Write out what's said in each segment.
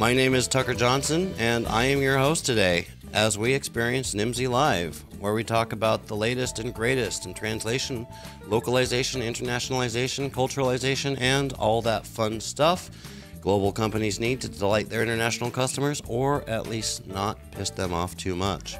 My name is Tucker Johnson, and I am your host today as we experience Nimdzi Live, where we talk about the latest and greatest in translation, localization, internationalization, culturalization, and all that fun stuff global companies need to delight their international customers or at least not piss them off too much.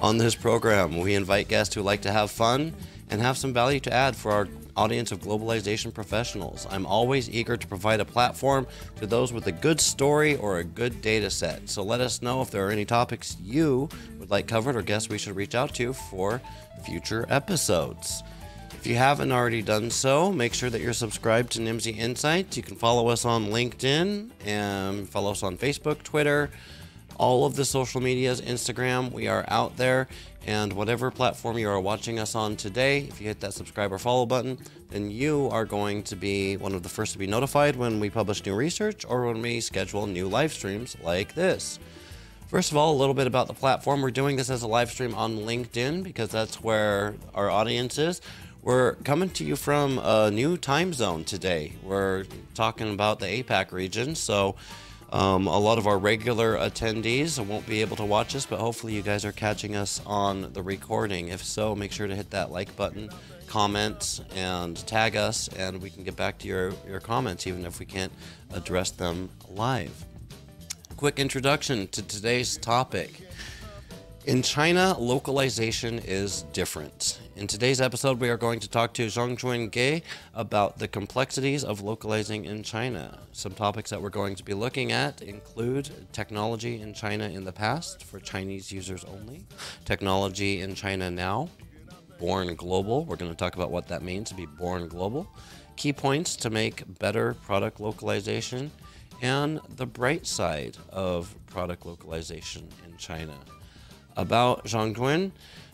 On this program, we invite guests who like to have fun and have some value to add for our audience of globalization professionals. I'm always eager to provide a platform to those with a good story or a good data set. So let us know if there are any topics you would like covered or guests we should reach out to for future episodes. If you haven't already done so, make sure that you're subscribed to Nimdzi Insights. You can follow us on LinkedIn and follow us on Facebook, Twitter, all of the social medias, Instagram. We are out there. And whatever platform you are watching us on today, if you hit that subscribe or follow button, then you are going to be one of the first to be notified when we publish new research or when we schedule new live streams like this. First of all, a little bit about the platform. We're doing this as a live stream on LinkedIn because that's where our audience is. We're coming to you from a new time zone today. We're talking about the APAC region. So, um, a lot of our regular attendees won't be able to watch us, but hopefully you guys are catching us on the recording. If so, make sure to hit that like button, comment, and tag us, and we can get back to your, your comments even if we can't address them live. Quick introduction to today's topic. In China, localization is different. In today's episode, we are going to talk to Zhongjun Ge about the complexities of localizing in China. Some topics that we're going to be looking at include technology in China in the past for Chinese users only, technology in China now, born global. We're going to talk about what that means to be born global, key points to make better product localization, and the bright side of product localization in China about Zhang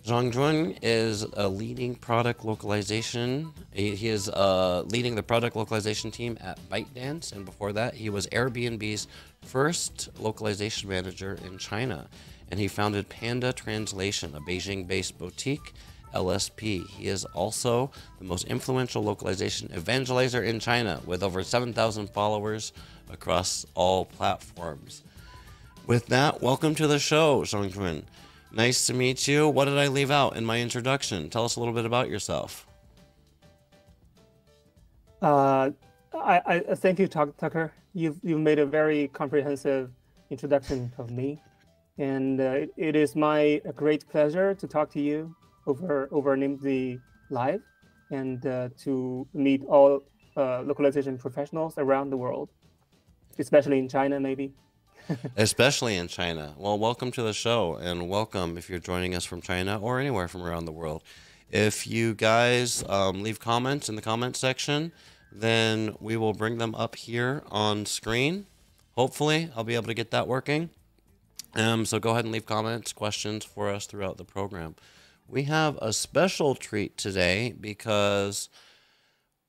Zhang is a leading product localization. He is uh, leading the product localization team at ByteDance, and before that, he was Airbnb's first localization manager in China. And he founded Panda Translation, a Beijing-based boutique LSP. He is also the most influential localization evangelizer in China, with over 7,000 followers across all platforms. With that, welcome to the show, Zhang Nice to meet you. What did I leave out in my introduction? Tell us a little bit about yourself. Uh, I, I thank you, Tucker. You've you've made a very comprehensive introduction of me, and uh, it, it is my great pleasure to talk to you over over Nimdzi Live, and uh, to meet all uh, localization professionals around the world, especially in China, maybe. Especially in China. Well, welcome to the show, and welcome if you're joining us from China or anywhere from around the world. If you guys um, leave comments in the comment section, then we will bring them up here on screen. Hopefully, I'll be able to get that working. Um, so go ahead and leave comments, questions for us throughout the program. We have a special treat today because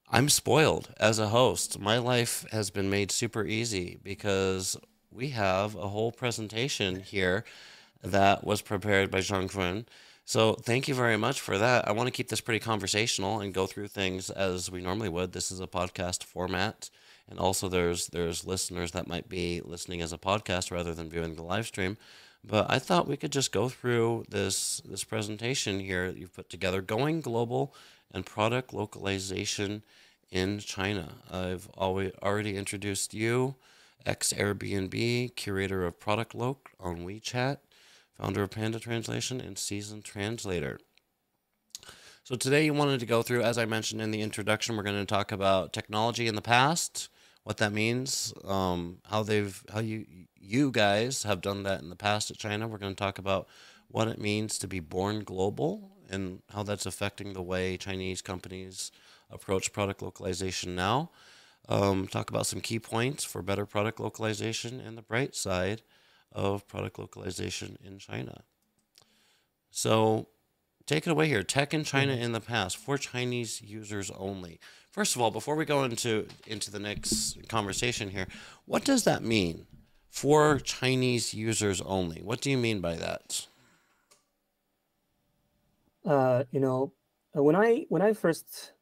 I'm spoiled as a host. My life has been made super easy because we have a whole presentation here that was prepared by Zhang Kun. So thank you very much for that. I want to keep this pretty conversational and go through things as we normally would. This is a podcast format, and also there's there's listeners that might be listening as a podcast rather than viewing the live stream. But I thought we could just go through this this presentation here that you've put together, going global and product localization in China. I've always already introduced you ex Airbnb, curator of Product Loc on WeChat, founder of Panda Translation, and seasoned translator. So today you wanted to go through, as I mentioned in the introduction, we're going to talk about technology in the past, what that means, um, how they've, how you, you guys have done that in the past at China. We're going to talk about what it means to be born global and how that's affecting the way Chinese companies approach product localization now um, talk about some key points for better product localization and the bright side of product localization in China. So, take it away here. Tech in China mm-hmm. in the past for Chinese users only. First of all, before we go into into the next conversation here, what does that mean for Chinese users only? What do you mean by that? Uh, you know, when I when I first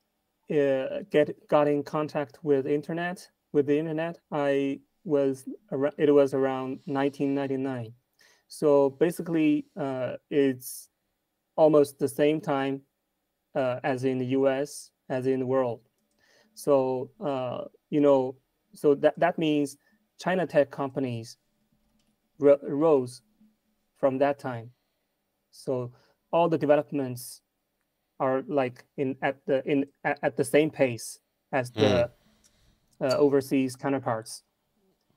uh, get got in contact with internet with the internet, I was it was around 1999. So basically, uh, it's almost the same time uh, as in the U.S. as in the world. So uh, you know, so that that means China tech companies rose from that time. So all the developments are like in at the in at, at the same pace as the mm. uh, overseas counterparts.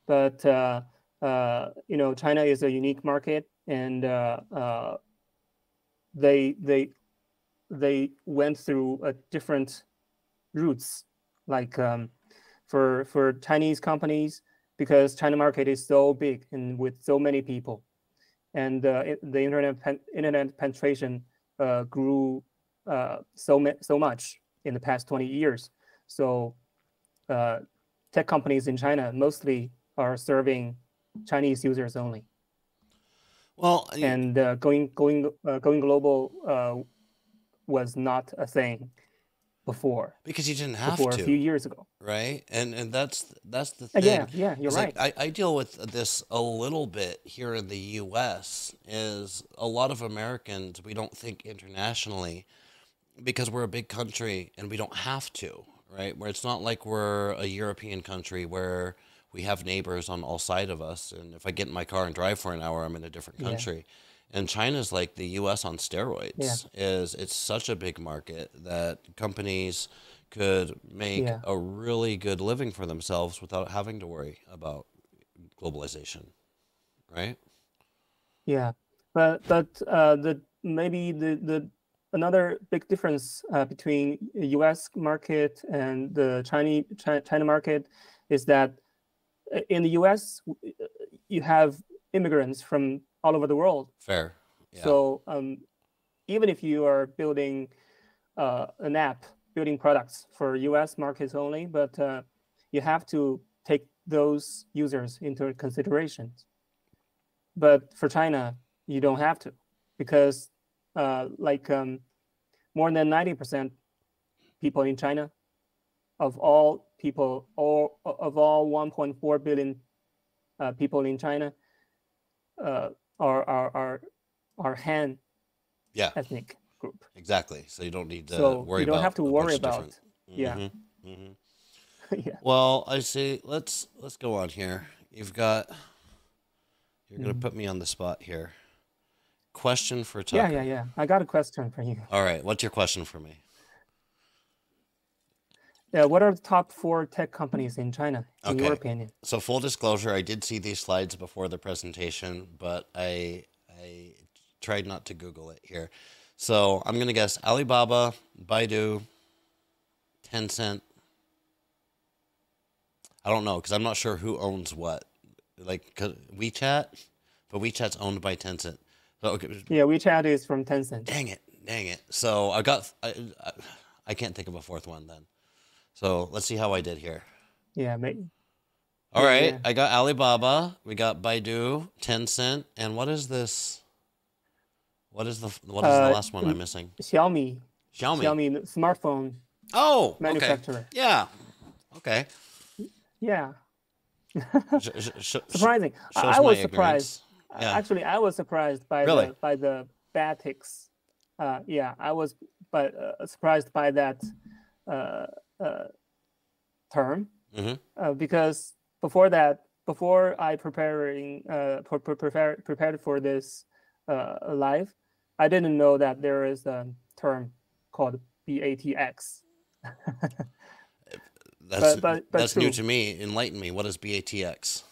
But uh, uh, you know, China is a unique market, and uh, uh, they they they went through a different routes. Like um, for for Chinese companies, because China market is so big and with so many people, and uh, the internet pen, internet penetration uh, grew uh, so so much in the past 20 years. So uh, tech companies in China mostly are serving Chinese users only. Well, and uh, going going uh, going global was not a thing before. Because you didn't have to before to a few years ago. right? And and that's that's the thing yeah yeah you're right. Like I, I deal with this a little bit here in the us is a lot of americans we don't think internationally because we're a big country and we don't have to right where it's not like we're a european country where we have neighbors on all sides of us and if i get in my car and drive for an hour i'm in a different country yeah and China's like the U.S. on steroids. Yeah. Is it's such a big market that companies could make yeah. a really good living for themselves without having to worry about globalization, right? Yeah, but but uh, the maybe the the another big difference uh, between U.S. market and the Chinese China market is that uh, in the U.S. you have immigrants from all over the world. Fair. Yeah. So um, even if you are building uh, an app, building products for U.S. markets only, but uh, you have to take those users into consideration. But for China, you don't have to, because uh, like um, more than ninety percent people in China, of all people, all of all 1.4 billion uh, people in China, uh, are are are are Han yeah. ethnic group. Exactly. So you don't need to so worry. About So you don't have to worry about. Mm-hmm. Yeah. Mm-hmm. yeah. Well, I see. Let's let's go on here. You've got. You're mm-hmm. gonna put me on the spot here. Question for Tucker. Yeah, yeah, yeah. I got a question for you. All right. What's your question for me? Yeah, what are the top four tech companies in China, in okay. your opinion? So, full disclosure, I did see these slides before the presentation, but I I tried not to Google it here. So, I'm gonna guess Alibaba, Baidu, Tencent. I don't know because I'm not sure who owns what. Like WeChat, but WeChat's owned by Tencent. So, okay. Yeah, WeChat is from Tencent. Dang it! Dang it! So I got I, I, I can't think of a fourth one then. So let's see how I did here. Yeah, maybe. All right, yeah. I got Alibaba, we got Baidu, Tencent, and what is this? What is the what is uh, the last one I'm missing? Xiaomi. Xiaomi. Xiaomi smartphone. Oh, manufacturer. Okay. Yeah. Okay. Yeah. sh- sh- Surprising. I was surprised. Yeah. Actually, I was surprised by really? the by the BATX. Uh, yeah, I was but uh, surprised by that uh, uh, term mm-hmm. uh, because before that, before I preparing uh, pre- prepare, prepared for this uh, live, I didn't know that there is a term called BATX. that's but, but, but that's true. new to me. Enlighten me. What is BATX?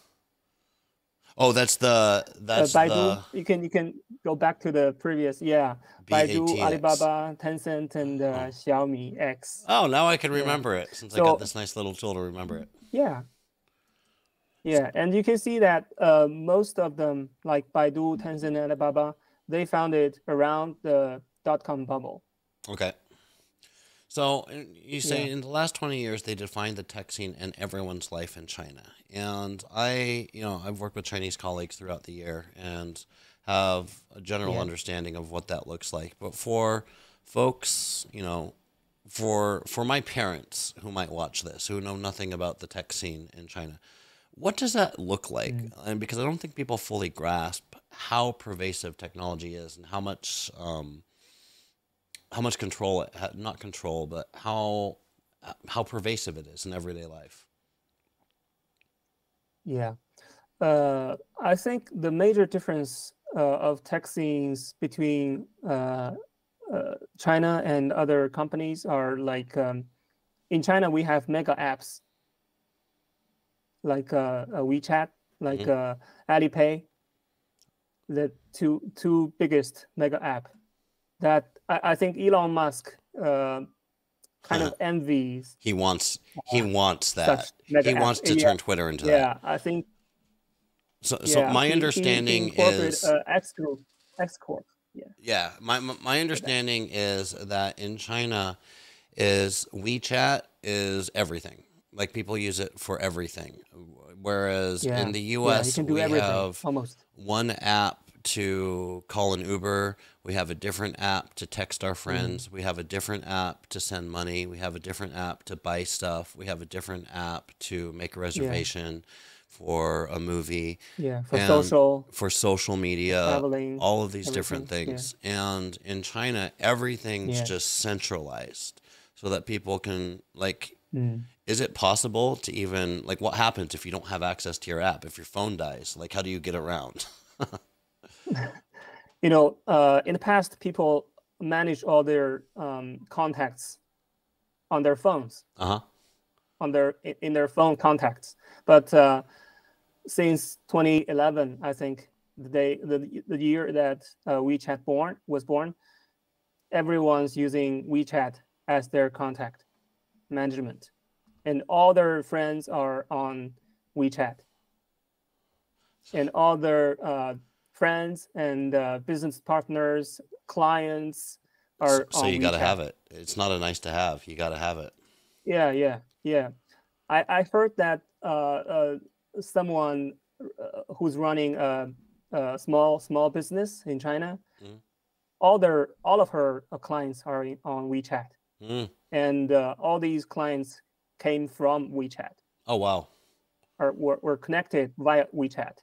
Oh, that's the that's uh, Baidu. The... You can you can go back to the previous yeah. Baidu, Alibaba, Tencent, and uh, oh. Xiaomi X. Oh, now I can remember yeah. it since so, I got this nice little tool to remember it. Yeah. Yeah, and you can see that uh, most of them, like Baidu, Tencent, and Alibaba, they founded around the dot com bubble. Okay. So you say yeah. in the last 20 years, they defined the tech scene and everyone's life in China. And I, you know, I've worked with Chinese colleagues throughout the year and have a general yeah. understanding of what that looks like. But for folks, you know, for for my parents who might watch this, who know nothing about the tech scene in China, What does that look like? Mm. And because I don't think people fully grasp how pervasive technology is and how much um, how much control it ha- not control, but how how pervasive it is in everyday life. Yeah. Uh, I think the major difference uh, of scenes between uh, uh, China and other companies are like um, in China we have mega apps like uh, WeChat, like Mhm. uh, Alipay, the two two biggest mega app that I, I think Elon Musk uh, kind of envies He wants he wants that. He wants to yeah, turn Twitter into that. yeah, I think So so yeah, my he- he understanding incorporated, is uh, X group, X Corp. Yeah. Yeah, my my understanding is that in China is WeChat is everything. Like people use it for everything. Whereas Yeah. in the US we everything have almost. one app to call an Uber, we have a different app to text our friends, we have a different app to send money, we have a different app to buy stuff, we have a different app to make a reservation for a movie, Yeah, for social for social media, traveling. all of these different everything, yeah. things. And in China, everything's Yeah. just centralized so that people can like Mm. is it possible to even like what happens if you don't have access to your app if your phone dies like how do you get around You know, uh, in the past, people manage all their um, contacts on their phones, uh-huh. On their in- their phone contacts. But uh, since 2011, I think the day the, the year that uh, WeChat born was born, everyone's using WeChat as their contact management, and all their friends are on WeChat, and all their uh, friends and uh, business partners, clients are. so you got to have it it's not a nice to have you got to have it Yeah, yeah, yeah. I I heard that uh, uh, someone uh, who's running a, a small small business in China, Mhm. all their all of her uh, clients are in, on WeChat, Mm. and uh, all these clients came from WeChat oh wow or were, were connected via WeChat.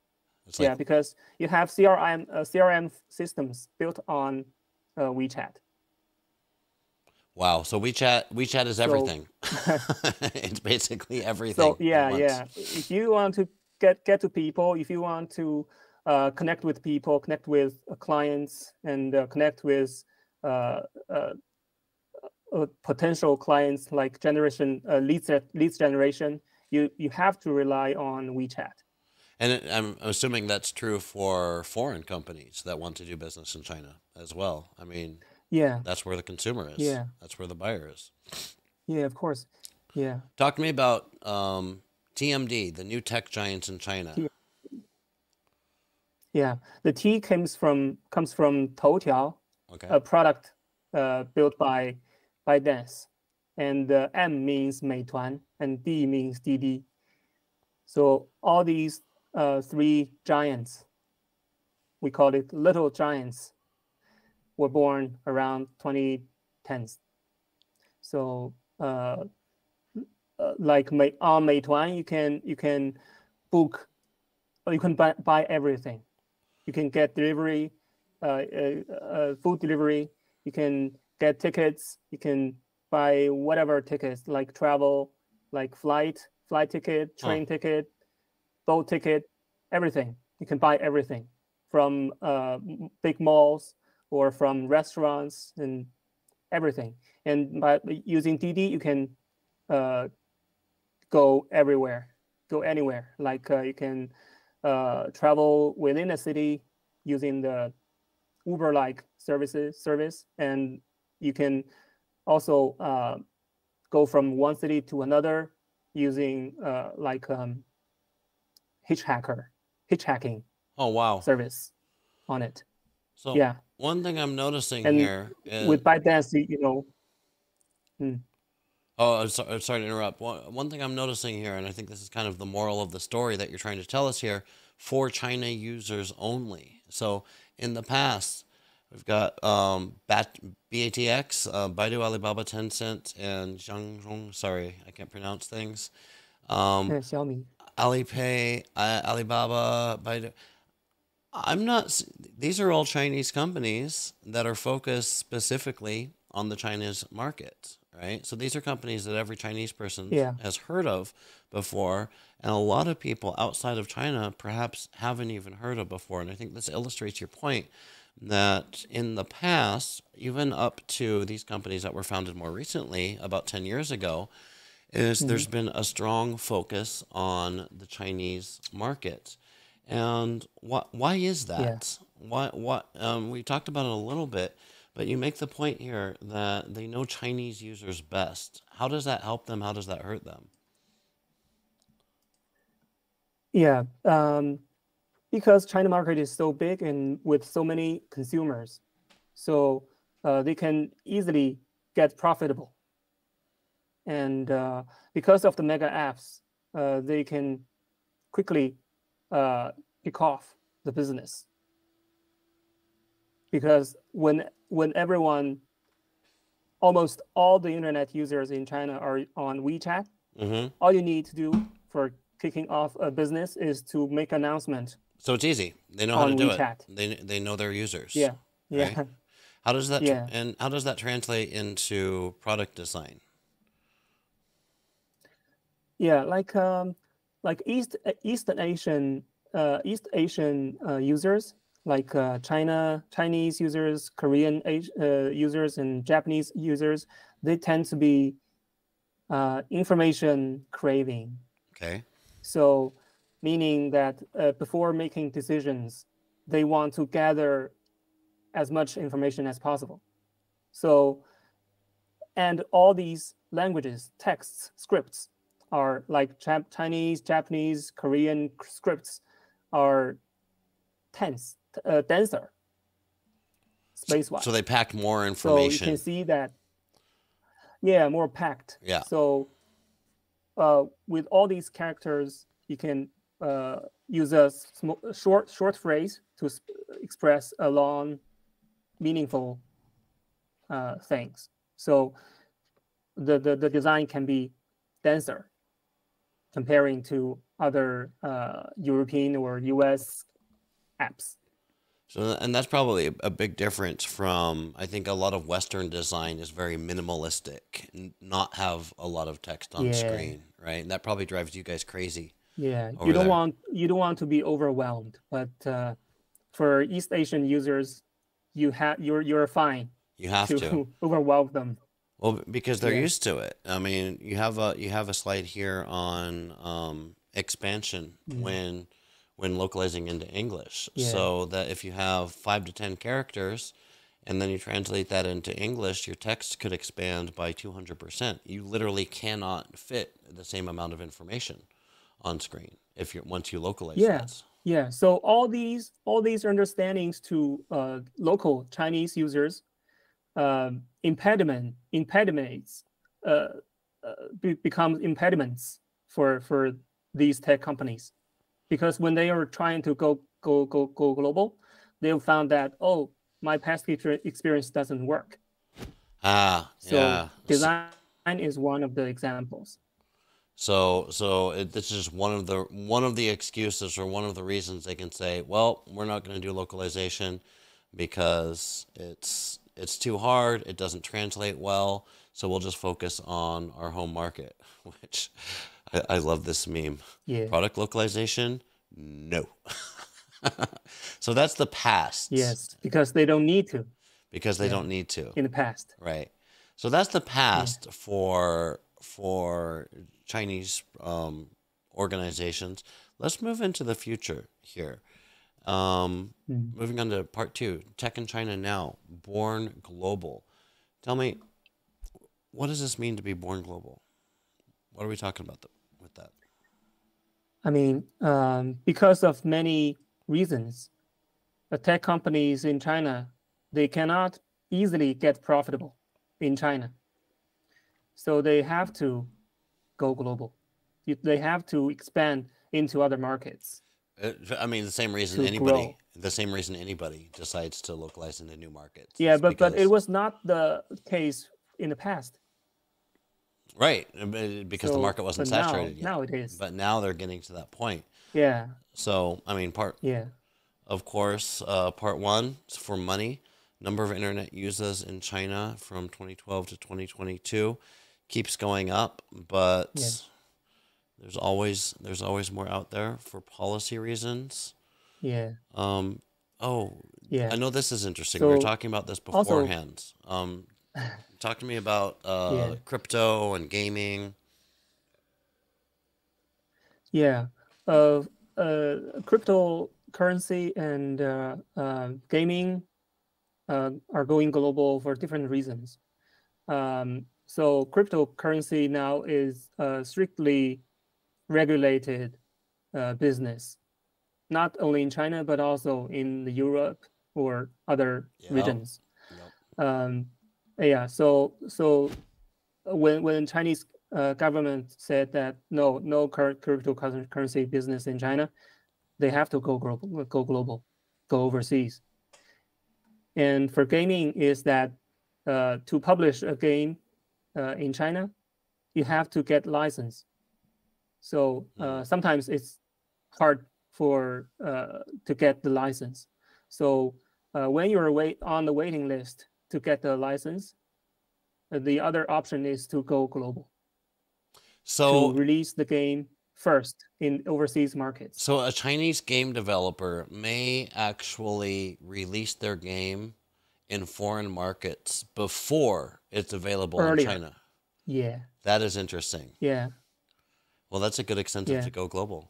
It's yeah, like because you have CRM uh, CRM systems built on uh, WeChat. wow so WeChat WeChat is So- everything it's basically everything So yeah, yeah. If you want to get get to people, if you want to uh, connect with people, connect with uh, clients, and uh, connect with uh, uh, uh, potential clients like generation uh, leads leads generation, you you have to rely on WeChat. And I'm assuming that's true for foreign companies that want to do business in China as well. I mean, Yeah, that's where the consumer is. Yeah. That's where the buyer is. yeah, of course. Yeah, Talk to me about um, TMD, the new tech giants in China. Yeah. The T comes from comes from Toutiao, Okay. a product uh, built by ByteDance, and uh, M means Meituan, and D means Didi. So all these uh, three giants, we call it little giants, were born around 2010s. So uh, uh, like Mei- on Meituan, you can you can book, or you can buy, buy everything. You can get delivery, uh, uh, uh, food delivery. You can get tickets. You can buy whatever tickets, like travel, like flight, flight ticket, Huh. train ticket, boat ticket, everything. You can buy everything from uh, big malls or from restaurants and everything. And by using Didi, you can uh, go everywhere, go anywhere. Like uh, you can uh, travel within a city using the Uber-like services service, and you can also uh, go from one city to another using uh, like um, hitchhiker, hitchhiking oh, wow. service on it. So yeah, one thing I'm noticing And here is. with ByteDance, you you know, Oh, I'm sorry, sorry to interrupt. One, one thing I'm noticing here, and I think this is kind of the moral of the story that you're trying to tell us here, for China users only. So in the past, we've got um, BAT, BATX, uh, Baidu, Alibaba, Tencent, and Zhangzhong. Sorry, I can't pronounce things. Um, Xiaomi. Alipay, uh, Alibaba, Baidu. I'm not. These are all Chinese companies that are focused specifically on the Chinese market, right? So these are companies that every Chinese person Yeah. has heard of before, and a lot of people outside of China perhaps haven't even heard of before. And I think this illustrates your point that in the past, even up to these companies that were founded more recently, about 10 years ago, is there's been a strong focus on the Chinese market. And what why is that? Why what um, we talked about it a little bit, but you make the point here that they know Chinese users best. How does that help them? How does that hurt them? Yeah, um, because China market is so big and with so many consumers, so uh, they can easily get profitable. And uh, because of the mega apps, uh, they can quickly uh, kick off the business. Because when when everyone, almost all the internet users in China are on WeChat, hmm all you need to do for kicking off a business is to make announcement. So it's easy. They know how to do WeChat. it. They they know their users. Yeah, yeah, Right. How does that Yeah. and how does that translate into product design? Yeah. Like um, like East East Asian uh, East Asian uh, users, like uh, China Chinese users, Korean uh, users, and Japanese users, they tend to be uh, information craving. Okay. So, meaning that uh, before making decisions, they want to gather as much information as possible. So, and all these languages, texts, scripts are like Jap- Chinese, Japanese, Korean scripts are tense, uh, denser, space wise. So they pack more information. So you can see that, yeah, more packed. Yeah. So uh, with all these characters, you can uh, use a sm- short short phrase to express a long, meaningful uh, things. So the, the the design can be denser comparing to other uh, European or US apps. So, and that's probably a- big difference from, I think a lot of Western design is very minimalistic, not have a lot of text on Yeah. screen, right? And that probably drives you guys crazy. Yeah, you don't there. want you don't want to be overwhelmed, but uh, for East Asian users, you have you're you're fine You have to, to. overwhelm them. Well, because they're Yeah. used to it. I mean, you have a you have a slide here on um, expansion Mm. when when localizing into English. Yeah. So that if you have five to ten characters, and then you translate that into English, your text could expand by two hundred percent. You literally cannot fit the same amount of information on screen if you once you localize Yeah. that. Yeah, so all these all these understandings to uh, local Chinese users um, impediment impediments uh, uh, be, become impediments for for these tech companies because when they are trying to go go go go global, they found that oh my past exper- experience doesn't work. Ah, So yeah. Design is one of the examples. So, so it, this is one of the one of the excuses or one of the reasons they can say, well, we're not going to do localization because it's it's too hard. It doesn't translate well. So we'll just focus on our home market, which I, I love this meme. Yeah. Product localization, no. so that's the past. Yes, because they don't need to Because they Yeah. don't need to. in the past. Right. So that's the past for for Chinese um, organizations. Let's move into the future here. Um, Mm. Moving on to part two, tech in China now, born global. Tell me, what does this mean to be born global? What are we talking about th- with that? I mean, um, because of many reasons, the tech companies in China they cannot easily get profitable in China, so they have to go global. They have to expand into other markets. Uh, I mean, the same reason anybody, grow. the same reason anybody decides to localize into new markets. Yeah, but but it was not the case in the past. Right, uh, because the market wasn't but now, saturated yet. now it is. But now they're getting to that point. Yeah, So, I mean, part yeah, of course, uh, part one is for money. Number of internet users in China from 2012 to 2022 keeps going up, but Yeah. There's always there's always more out there for policy reasons. yeah, Um, oh, yeah. I know this is interesting. we were talking about this also- beforehand. Um, talk to me about uh, Yeah. crypto and gaming. Yeah, uh, uh, cryptocurrency and uh, uh, gaming uh, are going global for different reasons. Um, so cryptocurrency now is a strictly regulated uh, business, not only in China but also in the Europe or other Yeah. regions. Yep. Um, yeah, so so when when Chinese uh, government said that no no cryptocurrency business in China, they have to go global, go global, go overseas. And for gaming is that uh, to publish a game uh, in China, you have to get license. So uh, sometimes it's hard for uh, to get the license. So uh, when you're wait on the waiting list to get the license, uh, the other option is to go global So, to release the game first in overseas markets. So a Chinese game developer may actually release their game in foreign markets before it's available Earlier. in China. Yeah, That is interesting. yeah, Well, that's a good incentive Yeah. to go global.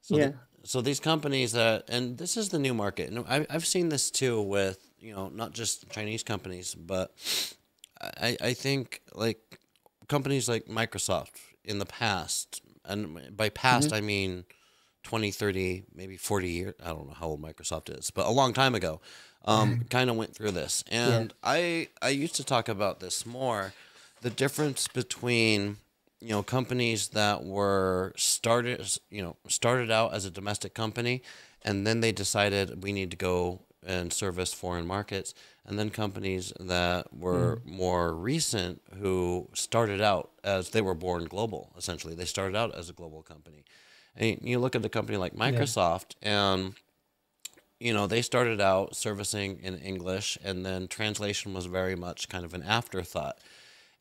So yeah, the- so these companies that and this is the new market and I, i've seen this too with you know not just chinese companies but i i think like companies like microsoft in the past and by past i mean 20 30 maybe 40 years i don't know how old microsoft is but a long time ago um, kind of went through this and i i used to talk about this more the difference between you know companies that were started you know started out as a domestic company and then they decided we need to go and service foreign markets and then companies that were hmm. more recent who started out as they were born global essentially. They started out as a global company. And you look at a company like microsoft and you know they started out servicing in english and then translation was very much kind of an afterthought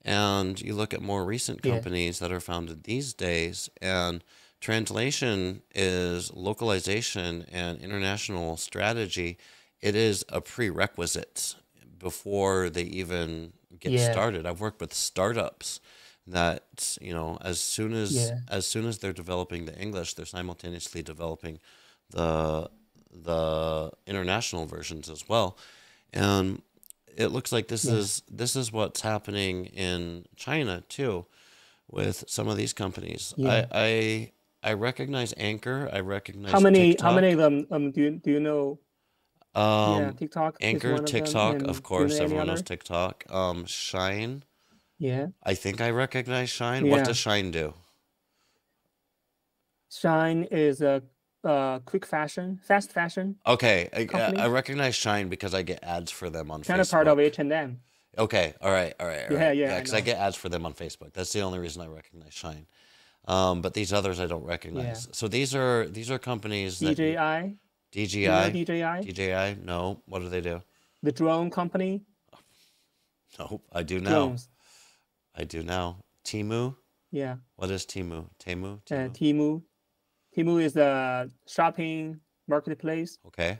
and you look at more recent Yeah. companies that are founded these days, and translation is localization and international strategy. It is a prerequisite before they even get Yeah. started. I've worked with startups that you know as soon as Yeah. as soon as they're developing the English, they're simultaneously developing the the international versions as well, and it looks like this Yeah. is this is what's happening in China too, with some of these companies. Yeah. I, I I recognize Anker. I recognize how many TikTok. how many of them um do you do you know? Um, yeah, TikTok. Anker, one of them, TikTok, of you course, know any everyone knows? TikTok. Um, Shein. Yeah, I think I recognize Shein. What does Shein do? Shein is a uh, quick fashion, fast fashion, Okay, I, I recognize Shein because I get ads for them on kind Facebook. of part of H and M. Okay, all right, all right, all Yeah, right. yeah, I because I, know. get ads for them on Facebook. That's the only reason I recognize Shein. Um, but these others I don't recognize. So these are these are companies that DJI. Do you know DJI, DJI, DJI. No, what do they do? the drone company. No, I do now. Drones. I do now. Temu. Yeah, What is Timu? Temu. uh, Temu. Temu. Is the shopping marketplace. okay.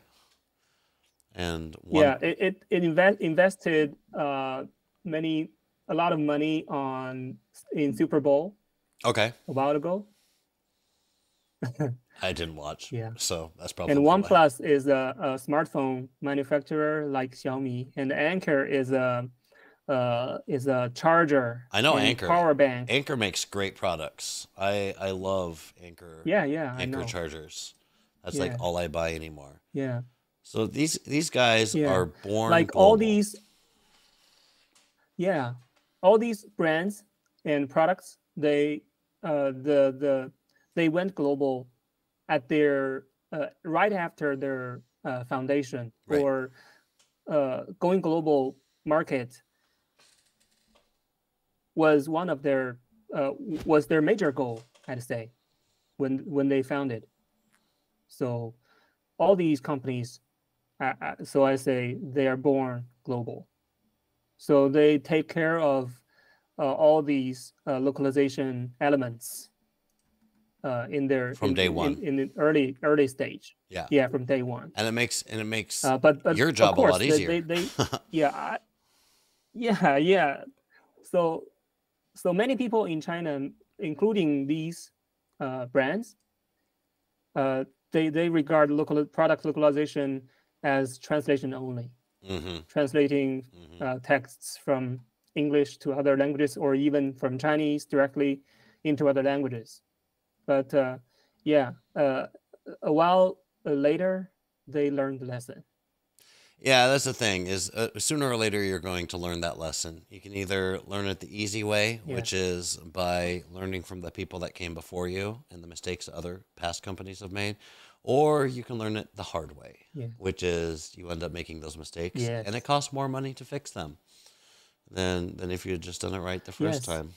And one. Yeah, it it, it invest, invested uh, many a lot of money on in Super Bowl Okay. a while ago. I didn't watch. Yeah. So that's probably. And. OnePlus is a, a smartphone manufacturer like Xiaomi, and Anker is a uh, is a charger. I know Anker. Power bank. Anker makes great products. I I love Anker. yeah, yeah, I Anker chargers. That's like all I buy anymore. yeah, So these these guys Yeah. are born like all these. Yeah, all these brands and products, they uh, the the they went global at their uh, right after their uh, foundation Right. or uh, going global market was one of their uh, was their major goal, I'd say, when when they founded. So all these companies, uh, so I say they are born global. So they take care of uh, all these uh, localization elements uh, in their From in, day one. in, the early early stage. Yeah. Yeah, from day one. And it makes and it makes Uh, but, but your job a course, lot they- easier. They, they, yeah, I, yeah, yeah. So, so many people in China, including these uh, brands, uh, they they regard local product localization as translation only, hmm translating hmm uh, texts from English to other languages, or even from Chinese directly into other languages. But uh, yeah, uh, a while uh, later, they learned the lesson. Yeah, that's the thing is uh, sooner or later you're going to learn that lesson. You can either learn it the easy way, Yeah. which is by learning from the people that came before you and the mistakes other past companies have made, or you can learn it the hard way, Yeah. which is you end up making those mistakes and it costs more money to fix them than than if you had just done it right the first Yes. time.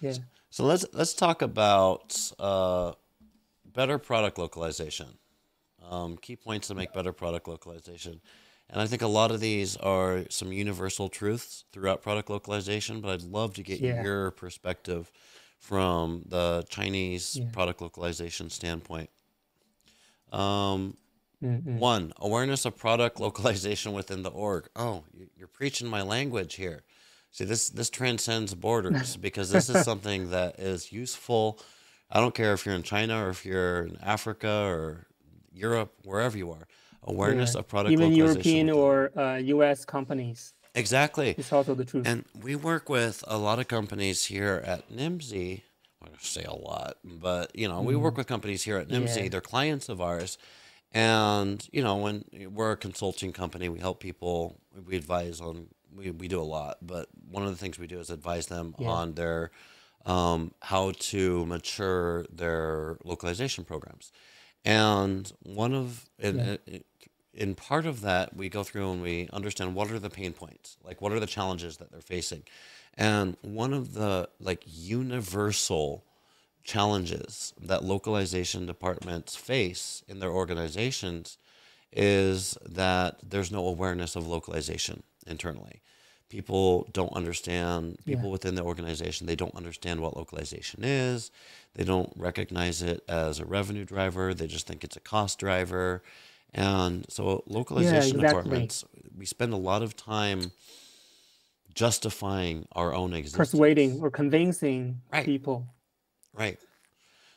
Yeah. So let's let's talk about uh, better product localization. Um, key points to make better product localization, and I think a lot of these are some universal truths throughout product localization. But I'd love to get Yeah. your perspective from the Chinese Yeah. product localization standpoint. Um, Mm-mm. one, awareness of product localization within the org. Oh, you- you're preaching my language here. See, this this transcends borders because this is something that is useful. I don't care if you're in China or if you're in Africa or Europe, wherever you are. Awareness Yeah. of product Even. European or uh, U.S. companies. exactly. It's also the truth. And we work with a lot of companies here at Nimdzi. I'm going to say a lot, but you know, we work with companies here at Nimdzi. Yeah. They're clients of ours, and you know, when we're a consulting company, we help people. We advise on. We, we do a lot, but one of the things we do is advise them Yeah. on their um, how to mature their localization programs. And one of in, Yeah. part of that, we go through and we understand what are the pain points, like what are the challenges that they're facing, and one of the like universal challenges that localization departments face in their organizations is that there's no awareness of localization internally. People don't understand, Yeah. people within the organization, they don't understand what localization is. They don't recognize it as a revenue driver. They just think it's a cost driver. And so, localization exactly. departments, we spend a lot of time justifying our own existence. Persuading or convincing Right. people. Right.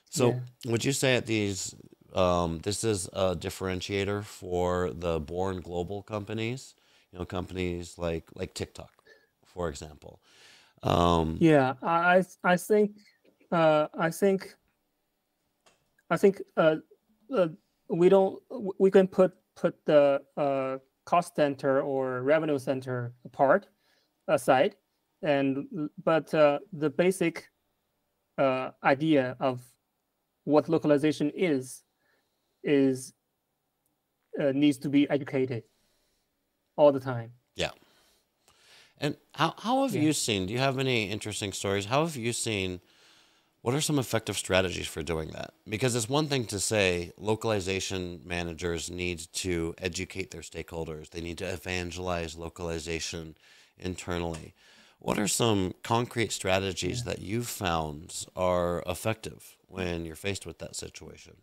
So, Yeah. would you say at these, um, this is a differentiator for the born global companies? You know, companies like like TikTok, for example. Um, Yeah, I I think uh, I think I think uh, uh, we don't we can put put the uh, cost center or revenue center apart aside, and but uh, the basic uh, idea of what localization is is needs to be educated all the time. Yeah. And how, how have Yeah. you seen, do you have any interesting stories? How have you seen, what are some effective strategies for doing that? Because it's one thing to say localization managers need to educate their stakeholders, they need to evangelize localization internally. What are some concrete strategies that you've found are effective when you're faced with that situation?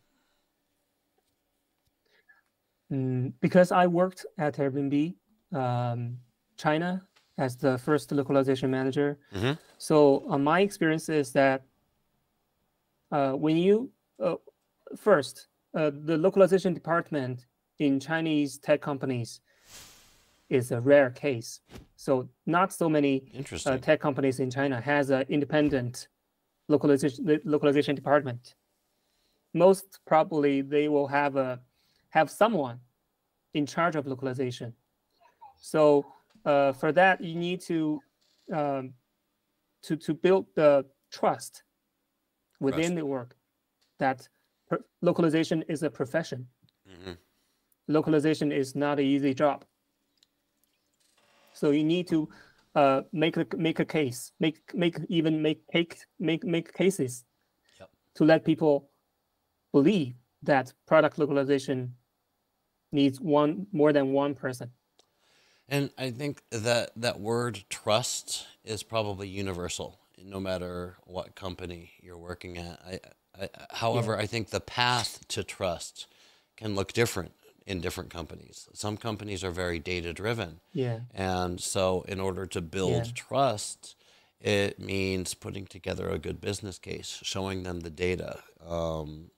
Mm, because I worked at Airbnb um, China as the first localization manager. Mhm. So uh, my experience is that uh, when you uh, first uh, the localization department in Chinese tech companies is a rare case. So not so many uh, tech companies in China has an independent localization lo- localization department. Most probably they will have a have someone in charge of localization. So uh, for that you need to um, to to build the trust within Trust. the work that localization is a profession. Mhm. Localization is not an easy job. So you need to uh, make a make a case, make make even make take make make cases Yep. to let people believe that product localization needs one more than one person. And I think that that word trust is probably universal, no matter what company you're working at. I, I, however, I think the path to trust can look different in different companies. Some companies are very data driven. Yeah. And so, in order to build Yeah. trust, it means putting together a good business case, showing them the data, um,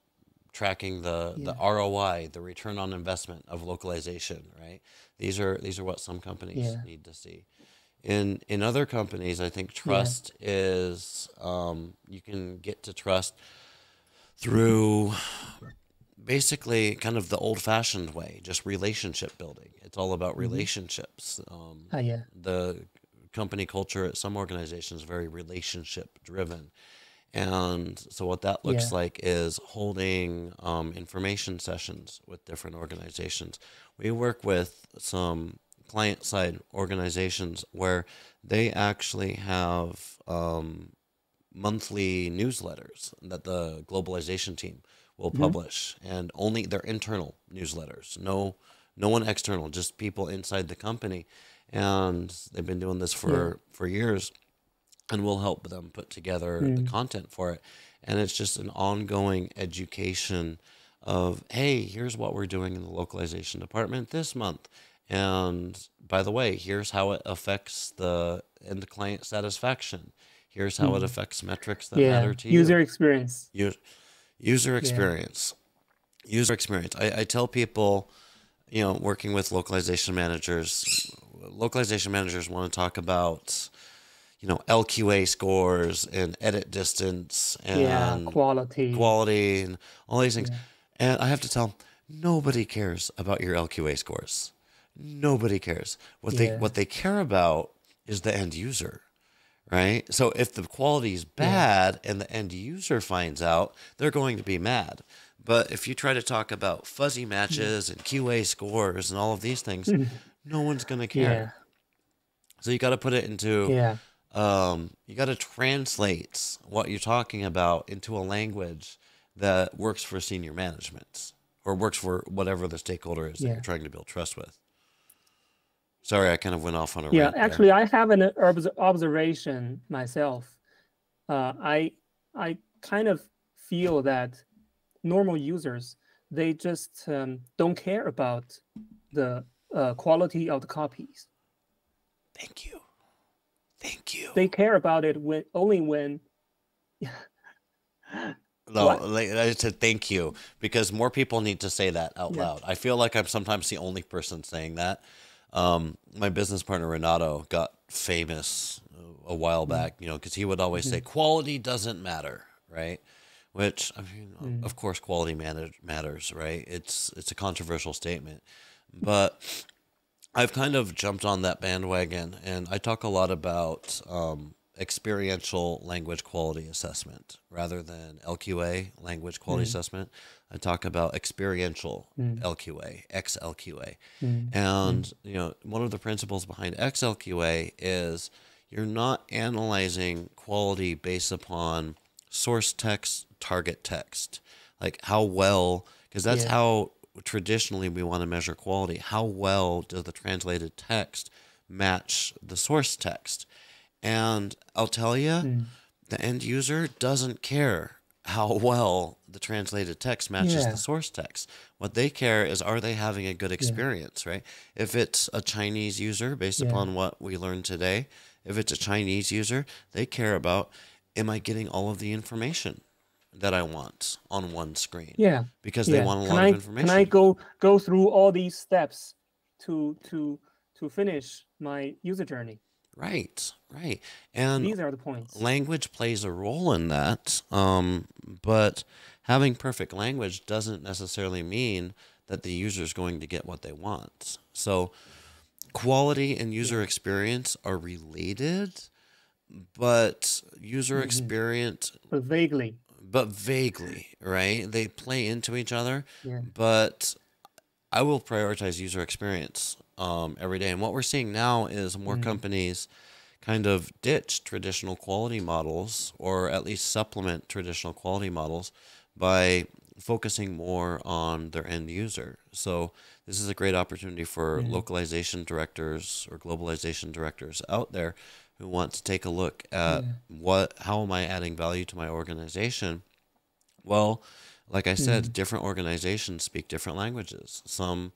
tracking the, the ROI, the return on investment of localization. Right? These are these are what some companies Yeah. need to see. In in other companies, I think trust is um, you can get to trust through basically kind of the old fashioned way, just relationship building. It's all about relationships. Um, Ah, yeah. the company culture at some organizations is very relationship driven. And so, what that looks Yeah. like is holding um, information sessions with different organizations. We work with some client side organizations where they actually have um, monthly newsletters that the globalization team will publish and only their internal newsletters. No no one external just people inside the company. And they've been doing this for for years and we'll help them put together the hmm. content for it. And it's just an ongoing education of hey here's what we're doing in the localization department this month. And by the way here's how it affects the end client satisfaction. Here's how it hmm. affects metrics that Yeah. matter to you. User experience. U- user experience. User experience. I, I tell people you know working with localization managers localization managers want to talk about you know lqa scores and edit distance and yeah. Quality. quality and all these things and i have to tell them nobody cares about your lqa scores nobody cares what they what they care about is the end user right? So if the quality is bad and the end user finds out, they're going to be mad. But if you try to talk about fuzzy matches and QA scores and all of these things, no one's going to care. yeah. So you got to put it into, Yeah. Um, you got to translate what you're talking about into a language that works for senior management or works for whatever the stakeholder is that you're trying to build trust with. Sorry, I kind of went off on a Yeah, rant there. actually, I have an obs- observation myself. Uh, I I kind of feel that normal users they just um, don't care about the uh, quality of the copies. Thank you. Thank you. They care about it when only when No, like, I said thank you because more people need to say that out Yeah. loud. I feel like I'm sometimes the only person saying that. Um, my business partner Renato got famous a while Mm. back, you know, because he would always Mm-hmm. say quality doesn't matter, right? Which I mean, Mm. of course, quality man- matters, right? It's it's a controversial statement, but I've kind of jumped on that bandwagon, and I talk a lot about um, experiential language quality assessment rather than LQA language quality mm. assessment. I talk about experiential mm. LQA, XLQA, mm. and you know one of the principles behind XLQA is you're not analyzing quality based upon source text, target text, like how well, because that's Yeah. how traditionally we want to measure quality. How well does the translated text match the source text? And I'll tell you, hmm. the end user doesn't care how well the translated text matches Yeah. the source text. What they care is are they having a good experience, right? If it's a Chinese user, based Yeah. upon what we learned today, if it's a Chinese user, they care about am I getting all of the information that I want on one screen? yeah Because yeah. they want a can lot I, of information. Can I go go through all these steps to to to finish my user journey? Right, right. And These are the points. language plays a role in that. Um, but having perfect language doesn't necessarily mean that the user is going to get what they want. So, quality and user experience are related, but user Mm-hmm. experience, But vaguely. But vaguely, right? They play into each other, Yeah. but I will prioritize user experience um, every day. And what we're seeing now is more companies kind of ditch traditional quality models or at least supplement traditional quality models by focusing more on their end user. So this is a great opportunity for Yeah. localization directors or globalization directors out there who want to take a look at Yeah. what how am I adding value to my organization? Well, like I said, Mm. different organizations speak different languages. Some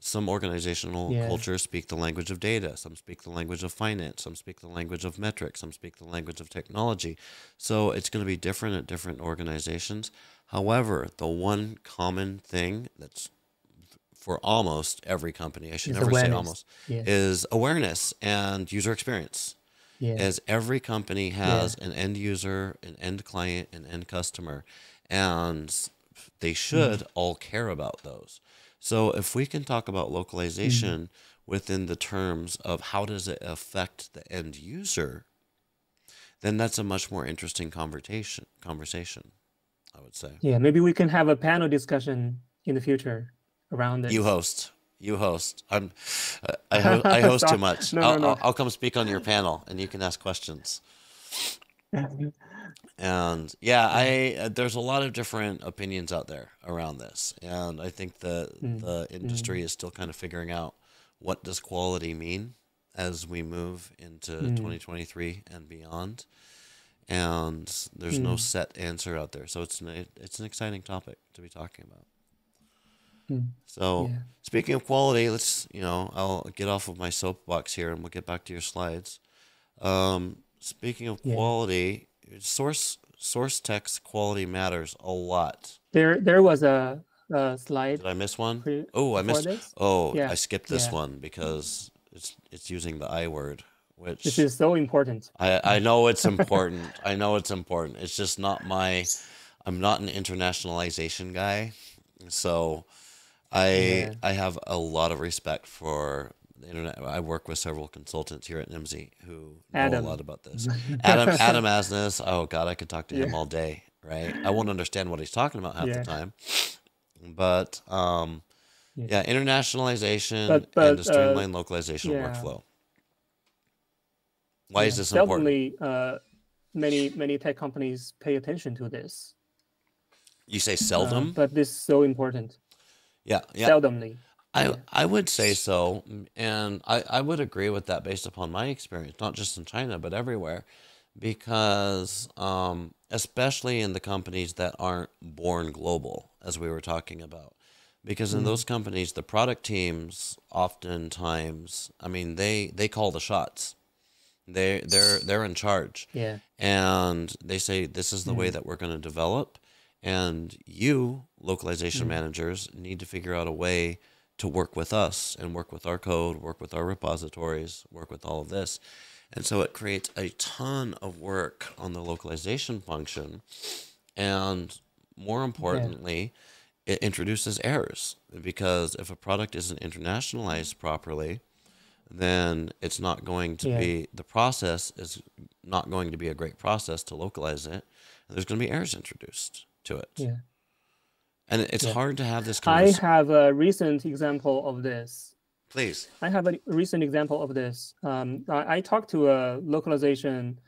some organizational Yeah. cultures speak the language of data, some speak the language of finance, some speak the language of metrics, some speak the language of technology. So it's going to be different at different organizations. However, the one common thing that's for almost every company, I should never say almost, Yeah. is awareness and user experience Yeah. as every company has an end user, an end client, an end customer, and they should mm. all care about those. So if we can talk about localization mm. within the terms of how does it affect the end user, then that's a much more interesting conversation. Conversation, I would say. Yeah, maybe we can have a panel discussion in the future around this. You host. You host. I'm. I, ho- I host too much. No, no, I'll, no. I'll, I'll come speak on your panel, and you can ask questions. And yeah, I uh, there's a lot of different opinions out there around this, and I think that Mm, the industry is still kind of figuring out what does quality mean as we move into Mm. 2023 and beyond. And there's no Mm. set answer out there, so it's an it's an exciting topic to be talking about. Mm, So yeah. speaking of quality, let's you know I'll get off of my soapbox here, and we'll get back to your slides. Um, speaking of Yeah. quality, source source text quality matters a lot. There, there was a, a slide. Did I miss one? Oh, I missed. this. Oh, Yeah, I skipped this one because it's it's using the I word, which This is so important. I I know it's important. I know it's important. It's just not my. I'm not an internationalization guy, so I Yeah. I have a lot of respect for the internet. I work with several consultants here at Nimdzi who know a lot about this. Adam Adam Asnes. Oh God, I could talk to him all day. Right? I won't understand what he's talking about half Yeah. the time, but um, Yeah. yeah, internationalization But- and but, the uh, streamlined localization yeah. workflow. Why is Yeah, this important? Seldomly, uh, many many tech companies pay attention to this. You say uh, seldom. but this is so important. Yeah, yeah. Seldomly. I. I would say so, and I I would agree with that based upon my experience, not just in China but everywhere, because um, especially in the companies that aren't born global, as we were talking about, because in Mm. those companies the product teams oftentimes, I mean they they call the shots, they they're they're in charge, Yeah. and they say this is the way that we're going to develop and you localization hmm. managers need to figure out a way to work with us and work with our code work with our repositories work with all of this. And so it creates a ton of work on the localization function. And more importantly it introduces errors. Because if a product isn't internationalized properly then it's not going to Yeah. be the process is not going to be a great process to localize it. And there's going to be errors introduced to it Yeah. and it's Yeah. hard to have this I have a recent example of this. please I have a recent example of this. Um, I, I talked to a localization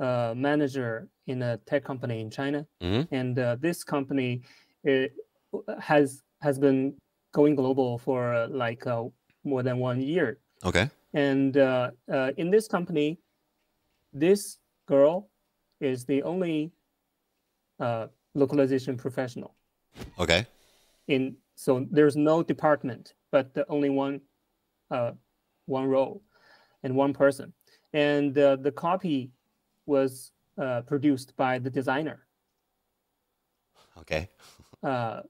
uh, manager in a tech company in China, Mhm. and uh, this company it, has has been going global for uh, like uh, more than one year. okay And uh, uh, in this company, this girl is the only uh, localization professional. okay. In so there's no department but the only one uh, one role and one person. And uh, the copy was uh, produced by the designer. Okay. Uh,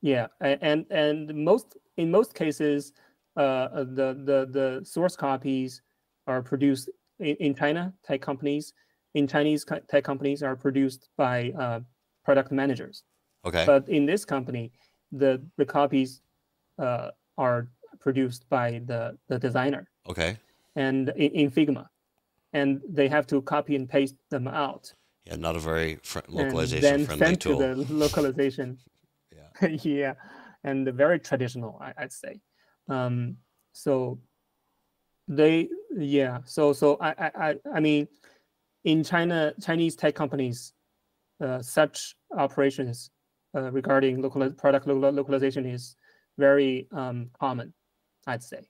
yeah and and most in most cases uh, uh, the the the source copies are produced in, in china tech companies. In chinese tech companies are produced by uh, product managers. Okay. But in this company the the copies uh, are produced by the the designer. Okay. And in, in figma. And they have to copy and paste them out. Yeah not a very fr- and localization then friendly send tool. to the localization. Yeah. Yeah. And very traditional I, i'd say. Um, so they yeah. So so I I I- mean, in China, Chinese tech companies, such operations uh, regarding local product local, localization is very um, common, I'd say.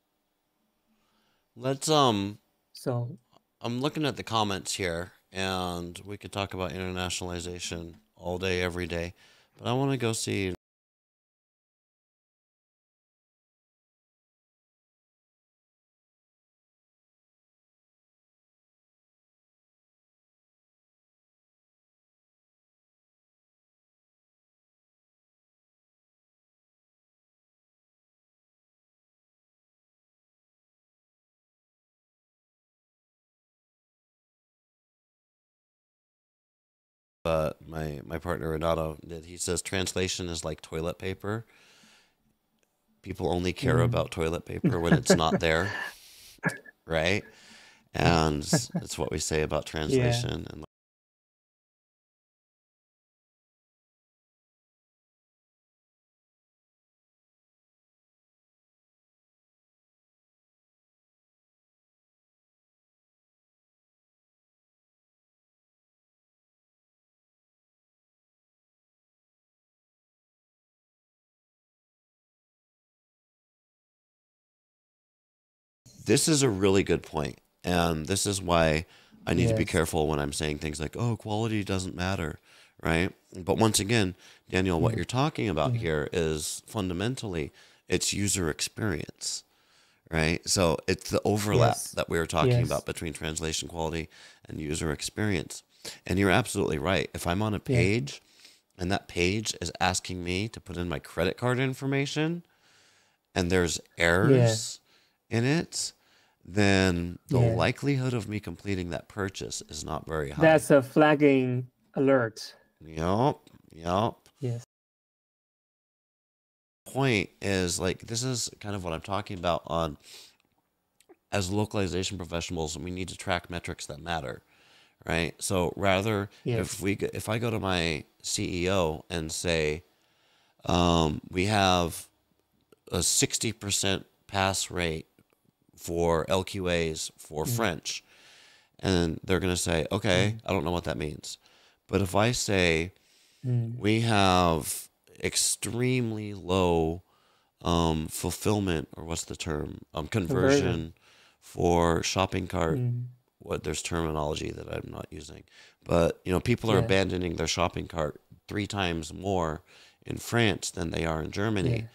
Let's um So I'm looking at the comments here and we could talk about internationalization all day every day. But I want to go see my my partner Renato did. He says translation is like toilet paper. People only care Mm. about toilet paper when it's not there, right? And it's what we say about translation. And this is a really good point, and this is why I need to be careful when I'm saying things like, "Oh, quality doesn't matter," right? But once again, Daniel, what Mhm. you're talking about Mhm. here is fundamentally it's user experience, right? So it's the overlap Yes. that we were talking Yes. about between translation quality and user experience. And you're absolutely right. If I'm on a page and that page is asking me to put in my credit card information and there's errors in it, then the Yeah. likelihood of me completing that purchase is not very high. that's a flagging alert. Yup, yup. Yes. Point is like this is kind of what I'm talking about on as localization professionals, we need to track metrics that matter, right? So rather Yes. if we if I go to my CEO and say um, we have a 60% pass rate for LQAs for French. And they're going to say, okay, I don't know what that means. But if I say Mm. we have extremely low um, fulfillment, or what's the term? Um, conversion, Conversion. for shopping cart. Mm. What there's terminology that I'm not using, but you know, people are Yeah. abandoning their shopping cart three times more in France than they are in Germany Yeah.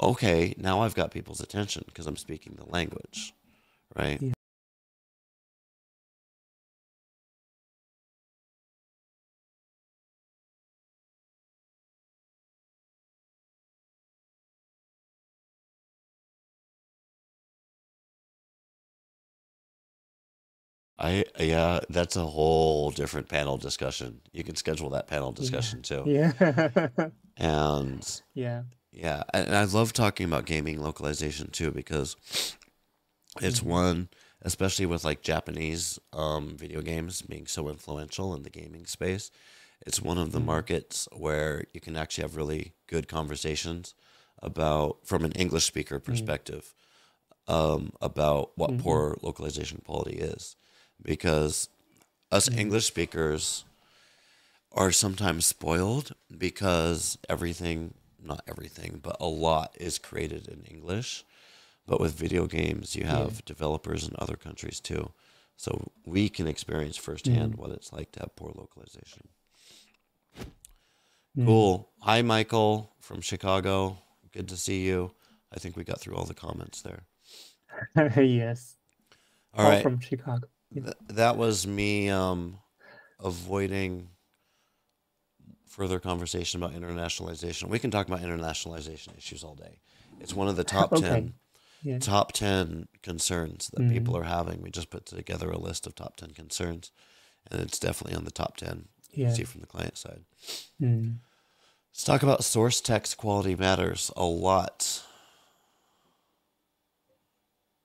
Okay, now I've got people's attention because I'm speaking the language, right? Yeah. I yeah, that's a whole different panel discussion. You can schedule that panel discussion too. Yeah. And yeah. Yeah, and I love talking about gaming localization too because it's mm-hmm. one, especially with like Japanese um, video games being so influential in the gaming space. It's one of the mm-hmm. markets where you can actually have really good conversations about, from an English speaker mm-hmm. perspective, um, about what poor localization quality is, because us English speakers are sometimes spoiled because everything, not everything, but a lot is created in English. But with video games, you have developers in other countries too. So we can experience firsthand what it's like to have poor localization. Cool. Hi, Michael from Chicago. Good to see you. I think we got through all the comments there. yes. All All right. from Chicago. Yeah. Th- that was me um, avoiding further conversation about internationalization. We can talk about internationalization issues all day. It's one of the top Okay. 10 Yeah. top 10 concerns that people are having. We just put together a list of top 10 concerns and it's definitely on the top 10. You Yeah. can see from the client side. Mm. Let's talk about source text quality matters a lot.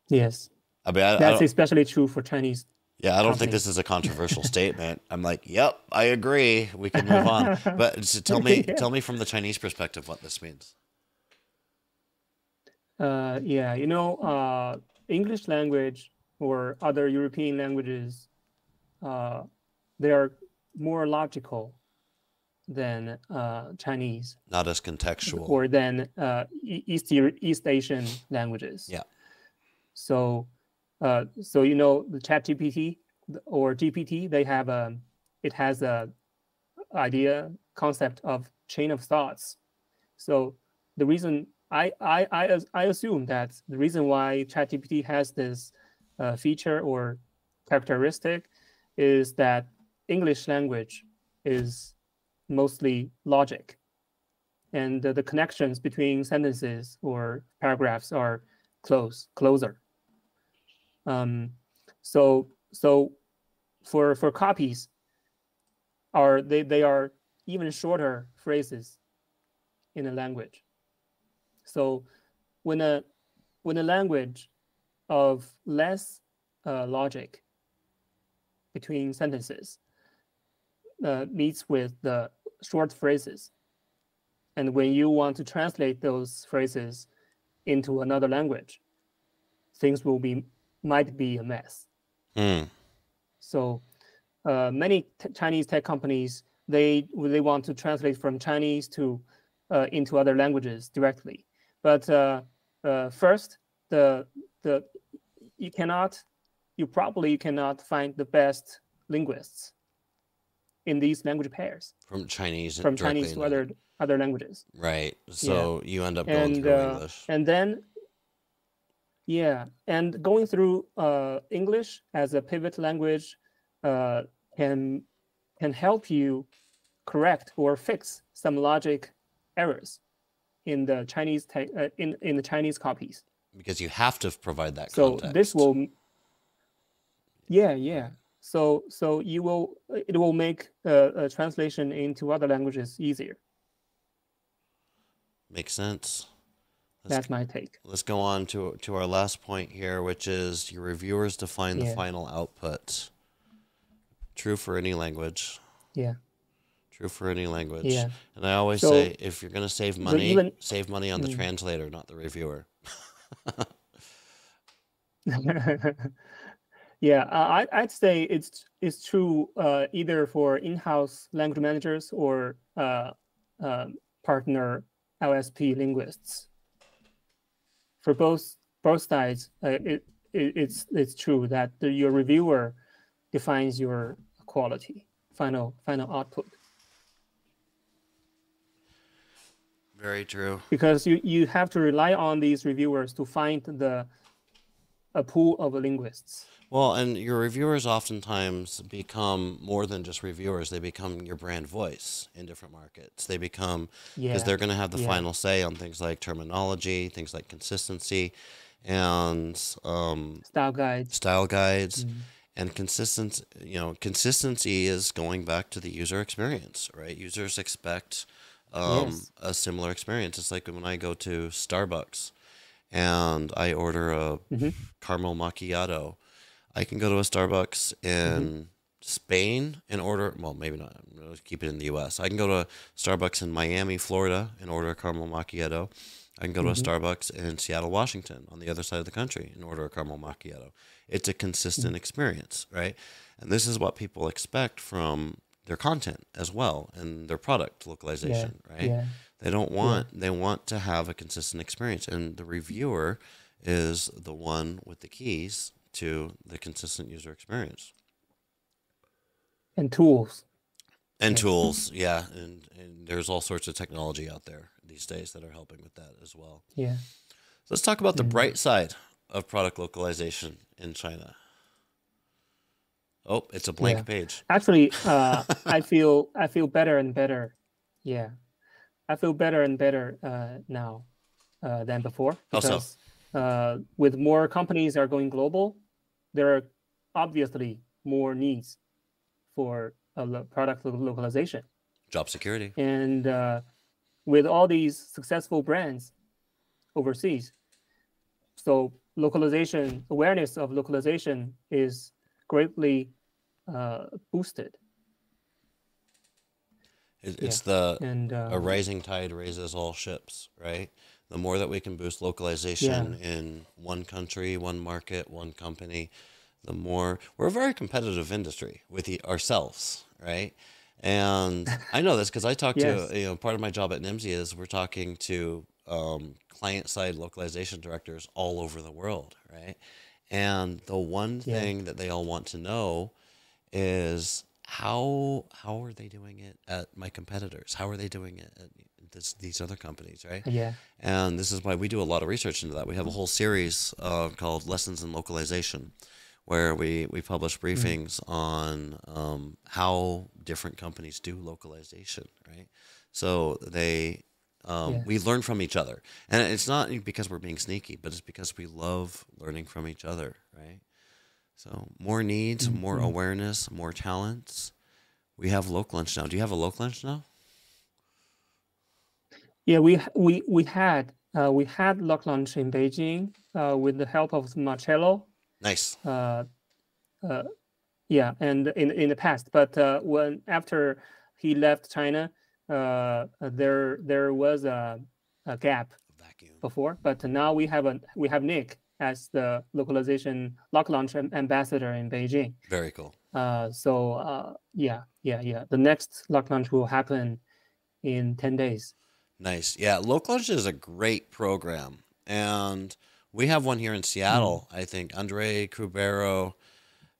Yes. I mean, I, I That's don't, especially true for Chinese. Yeah, I don't think this is a controversial statement. I'm like, yep, I agree. We can move on. But so tell me, Yeah. tell me from the Chinese perspective what this means. Uh, yeah, you know, uh, English language or other European languages, uh, they are more logical than uh, Chinese Not as contextual. or than uh, East East Asian languages. Yeah. So, uh, so you know the ChatGPT th- or GPT, they have a, it has a idea concept of chain of thoughts. So the reason I I I, I assume that the reason why ChatGPT has this uh, feature or characteristic is that English language is mostly logic and uh, the connections between sentences or paragraphs are close closer um, so so for for copies are they they are even shorter phrases in a language. So when a when a language of less uh, logic between sentences uh, meets with the short phrases and when you want to translate those phrases into another language, things will be might be a mess. Hmm. So uh, many t- Chinese tech companies they they want to translate from Chinese to uh, into other languages directly, but uh, uh, first the the you cannot you probably cannot find the best linguists in these language pairs From Chinese from Chinese to other other languages. Right. So you end up going and through uh, English. and then yeah and going through uh, english as a pivot language uh, can can help you correct or fix some logic errors in the chinese uh, in in the chinese copies because you have to provide that so context. this will yeah yeah so so you will it will make uh, a translation into other languages easier Makes sense. Let's, that's my take let's go on to to our last point here, which is your reviewers define the final output. True for any language. yeah True for any language. yeah And I always So, say, if you're going to save money, even- save money on the Mm. translator, not the reviewer. yeah, uh, I, I'd say it's it's true uh, either for in-house language managers or uh, um partner LSP linguists. For both both sides, uh, it, it it's it's true that the, your reviewer defines your quality, final final output, Very true. because you you have to rely on these reviewers to find the a pool of linguists. Well, and your reviewers oftentimes become more than just reviewers. They become your brand voice in different markets. They become Yeah. because they're going to have the yeah. final say on things like terminology, things like consistency, and um, style guides. style guides. Mhm. And consistency, you know, consistency is going back to the user experience, right? Users expect um, Yes. a similar experience. It's like when I go to Starbucks and I order a Mhm. caramel macchiato. I can go to a Starbucks in mm-hmm. Spain and order. Well, maybe not. I'm gonna keep it in the U.S. I can go to a Starbucks in Miami, Florida, and order a caramel macchiato. I can go to a mm-hmm. Starbucks in Seattle, Washington, on the other side of the country, and order a caramel macchiato. It's a consistent mm. experience, right? And this is what people expect from their content as well and their product localization, right? Yeah. They don't want they want to have a consistent experience and the reviewer is the one with the keys to the consistent user experience. And tools. And tools, yeah, and and there's all sorts of technology out there these days that are helping with that as well. Yeah. Let's talk about the bright side of product localization in China. Oh, it's a blank Yeah. page. Actually, uh, I feel I feel better and better. Yeah, I feel better and better uh, now uh, than before so? because uh, with more companies are going global, there are obviously more needs for a lo- product lo- localization. Job security. And uh, with all these successful brands overseas, so localization awareness of localization is greatly uh, boosted. It, Yeah. it's the And uh, a rising tide raises all ships, right? The more that we can boost localization yeah. in one country, one market, one company, the more we're a very competitive industry with the, ourselves, right? And I know this because I talk yes. to you know part of my job at Nimdzi is we're talking to um, client side localization directors all over the world, right? And the one yeah. thing that they all want to know is how how are they doing it at my competitors? How are they doing it at this, these other companies, right? Yeah. And this is why we do a lot of research into that. We have a whole series uh, called Lessons in Localization, where we we publish mm. briefings mm-hmm. on um, how different companies do localization, right? So they um, yeah. we learn from each other, and it's not because we're being sneaky, but it's because we love learning from each other, right? So more needs, mm-hmm. more awareness, more talents. We have local lunch now. Do you have a local lunch now? Yeah, we we we had uh, we had local lunch in Beijing uh, with the help of Marcello. Nice. Uh, uh, yeah, and in in the past, but uh, when after he left China, uh, there there was a, a gap Vacuum. before, but now we have a we have Nick as the localization Loc Lunch ambassador in Beijing. Very cool. Uh, so uh, yeah, yeah, yeah. The next Loc Lunch will happen in ten days. Nice. Yeah, local lunch is a great program, and we have one here in Seattle. Mm. I think Andre Cubero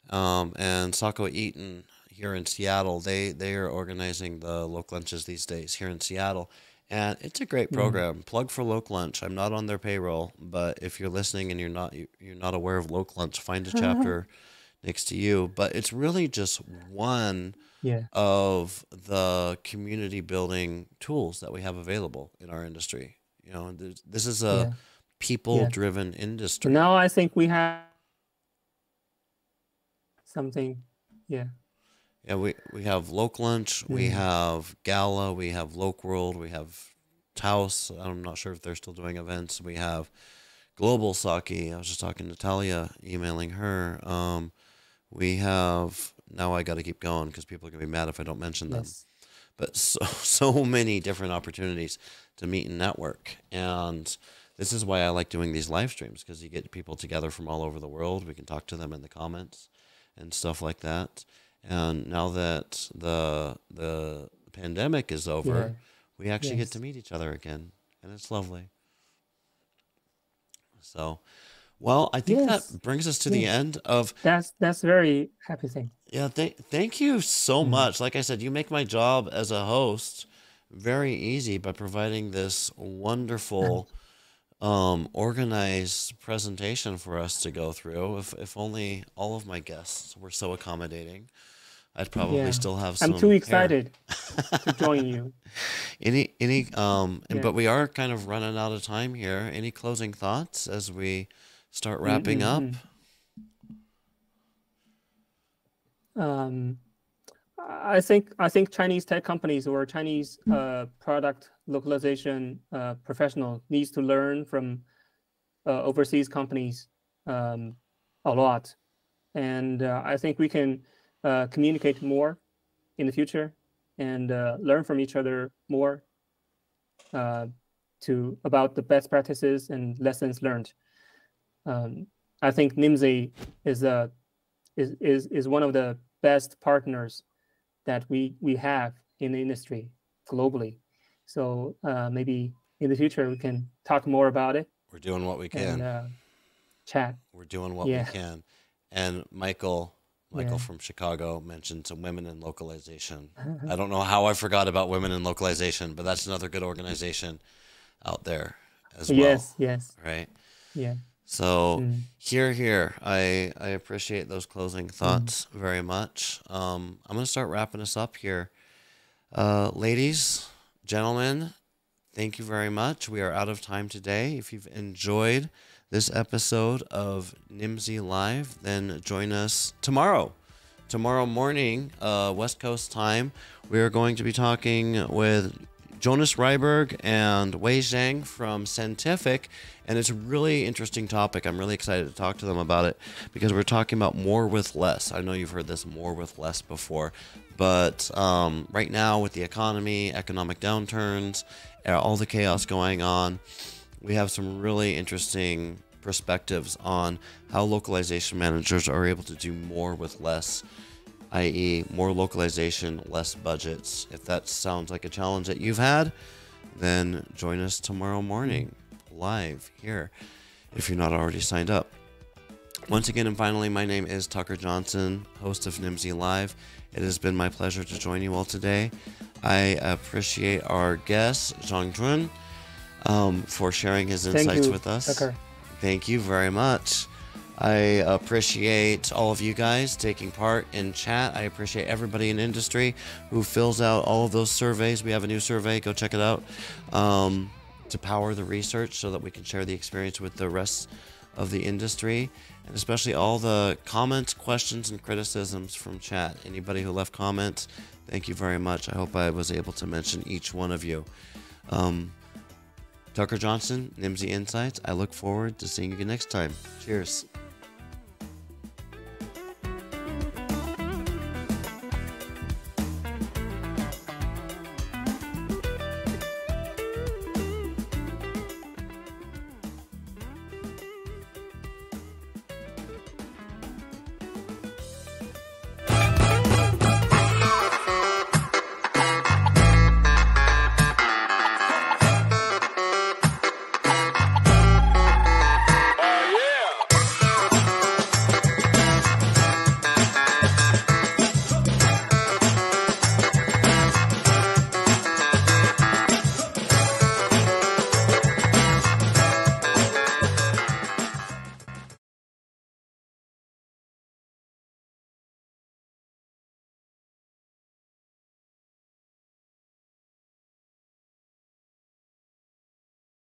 um, and Sako Eaton here in Seattle. They they are organizing the local lunches these days here in Seattle and it's a great hmm. program. Mm. Plug for Local Lunch. I'm not on their payroll, but if you're listening and you're not you're not aware of Local Lunch, find a chapter next to you. But it's really just one yeah. of the community building tools that we have available in our industry. You know, this is a yeah. people driven yeah. industry. Now I think we have something. Yeah. Yeah, we, we have Local Lunch, we have Gala, we have LocWorld, we have TAUS. I'm not sure if they're still doing events. We have Global Sake. I was just talking to Talia, emailing her. Um, we have now. I got to keep going because people are gonna be mad if I don't mention them. Yes. But so so many different opportunities to meet and network, and this is why I like doing these live streams because you get people together from all over the world. We can talk to them in the comments and stuff like that. And now that the the pandemic is over, yeah. we actually yes. get to meet each other again, and it's lovely. So, well, I think yes. that brings us to yes. the end of that's that's very happy thing. Yeah, th- thank you so mm-hmm. much. Like I said, you make my job as a host very easy by providing this wonderful um, organized presentation for us to go through. If if only all of my guests were so accommodating. I'd probably yeah. still have some. I'm too excited to join you. Any any um and, yeah. but we are kind of running out of time here. Any closing thoughts as we start wrapping mm-hmm. up? Um I think I think Chinese tech companies or Chinese uh, product localization uh, professional needs to learn from uh, overseas companies um, a lot, and uh, I think we can uh, communicate more in the future and uh, learn from each other more uh, to about the best practices and lessons learned. Um, I think Nimdzi is a is, is is one of the best partners that we we have in the industry globally. So uh, maybe in the future we can talk more about it. We're doing what we can. And, uh, chat. We're doing what yeah. we can. And Michael, Michael yeah. from Chicago mentioned some women in localization. I don't know how I forgot about women in localization, but that's another good organization out there as well. Yes, yes. Right. Yeah. So mm. here, here, I I appreciate those closing thoughts mm. very much. Um, I'm gonna start wrapping us up here, uh, ladies, gentlemen. Thank you very much. We are out of time today. If you've enjoyed this episode of Nimdzi Live, then join us tomorrow. Tomorrow morning, uh, West Coast time, we are going to be talking with Jonas Ryberg and Wei Zhang from Scientific. And it's a really interesting topic. I'm really excited to talk to them about it because we're talking about more with less. I know you've heard this more with less before, but um, right now, with the economy, economic downturns, all the chaos going on, we have some really interesting perspectives on how localization managers are able to do more with less, i.e., more localization, less budgets. If that sounds like a challenge that you've had, then join us tomorrow morning live here if you're not already signed up. Once again, and finally, my name is Tucker Johnson, host of Nimdzi Live. It has been my pleasure to join you all today. I appreciate our guest, Zhongjun, um, for sharing his insights you, with us. Tucker. Thank you very much. I appreciate all of you guys taking part in chat. I appreciate everybody in industry who fills out all of those surveys. We have a new survey, go check it out, um, to power the research so that we can share the experience with the rest of the industry. And especially all the comments, questions, and criticisms from chat. Anybody who left comments, thank you very much. I hope I was able to mention each one of you. Um, Tucker Johnson, Nimdzi Insights. I look forward to seeing you next time. Cheers.